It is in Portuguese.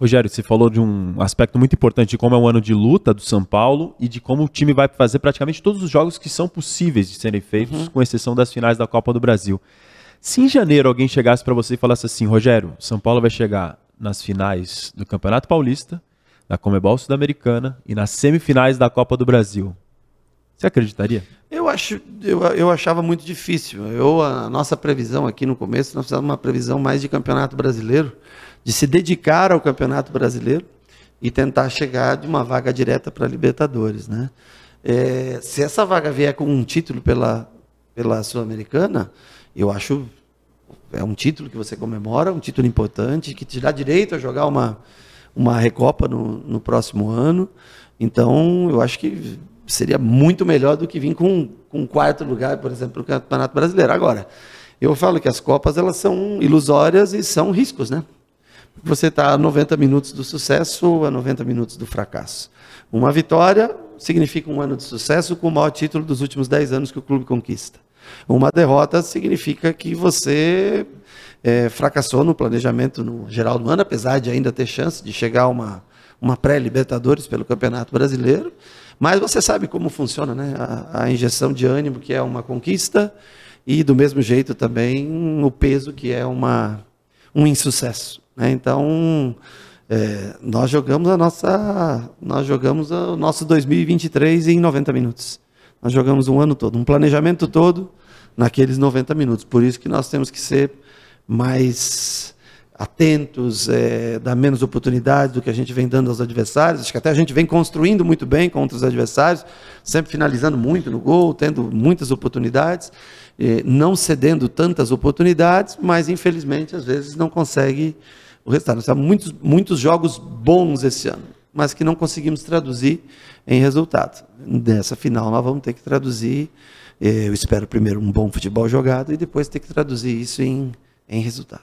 Rogério, você falou de um aspecto muito importante de como é um ano de luta do São Paulo e de como o time vai fazer praticamente todos os jogos que são possíveis de serem feitos, uhum. com exceção das finais da Copa do Brasil. Se em janeiro alguém chegasse para você e falasse assim, Rogério, São Paulo vai chegar nas finais do Campeonato Paulista, da Comebol Sul-Americana e nas semifinais da Copa do Brasil, você acreditaria? Eu, acho, eu, eu achava muito difícil. Eu, a nossa previsão aqui no começo, nós fizemos uma previsão mais de campeonato brasileiro, de se dedicar ao campeonato brasileiro e tentar chegar de uma vaga direta para Libertadores. Né? É, se essa vaga vier com um título pela, pela Sul-Americana, eu acho é um título que você comemora, um título importante, que te dá direito a jogar uma, uma Recopa no, no próximo ano. Então, eu acho que seria muito melhor do que vir com, com quarto lugar, por exemplo, no Campeonato Brasileiro. Agora, eu falo que as Copas elas são ilusórias e são riscos, né? Você está a 90 minutos do sucesso a 90 minutos do fracasso. Uma vitória significa um ano de sucesso com o maior título dos últimos 10 anos que o clube conquista. Uma derrota significa que você é, fracassou no planejamento no geral do ano, apesar de ainda ter chance de chegar a uma, uma pré-Libertadores pelo Campeonato Brasileiro. Mas você sabe como funciona, né? A, a, injeção de ânimo, que é uma conquista, e do mesmo jeito também o peso, que é uma, um insucesso. Né? Então, é, nós jogamos a nossa, nós jogamos o nosso 2023 em 90 minutos. Nós jogamos um ano todo, um planejamento todo naqueles 90 minutos. Por isso que nós temos que ser mais atentos, é, dar menos oportunidades do que a gente vem dando aos adversários. Acho que até a gente vem construindo muito bem contra os adversários, sempre finalizando muito no gol, tendo muitas oportunidades, é, não cedendo tantas oportunidades, mas infelizmente às vezes não consegue o resultado. Temos muitos, muitos jogos bons esse ano, mas que não conseguimos traduzir em resultado. Nessa final nós vamos ter que traduzir, é, eu espero primeiro um bom futebol jogado e depois ter que traduzir isso em, em resultado.